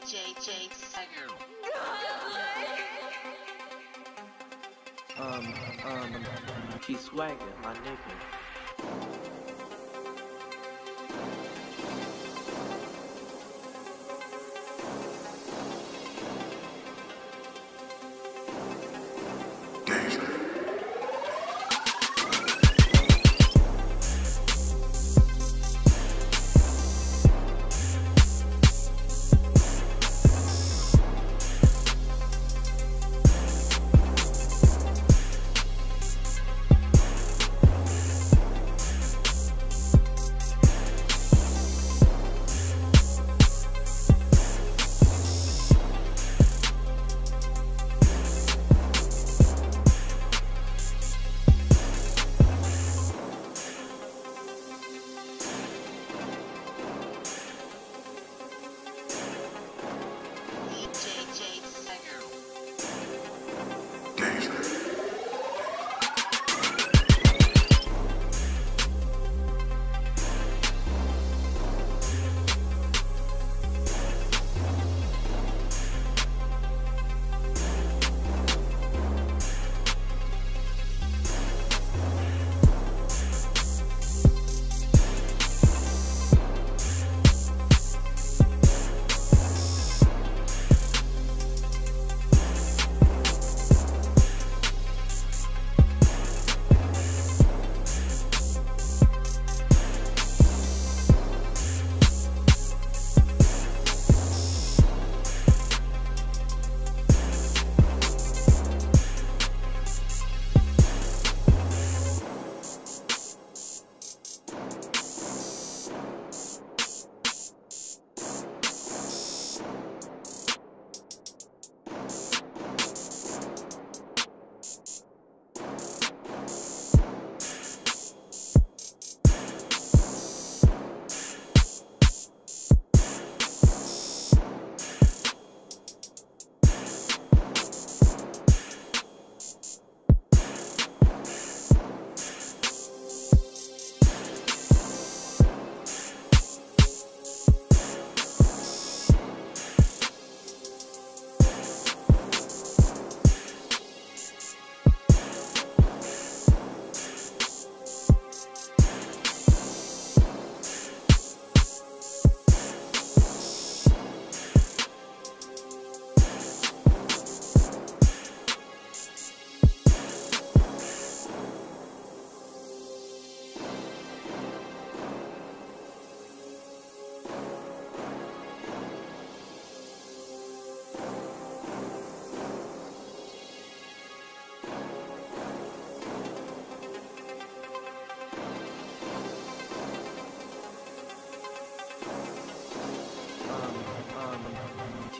JJ Sager. Um, um, G Swagger, my nigga.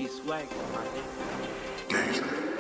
G Swagger, my.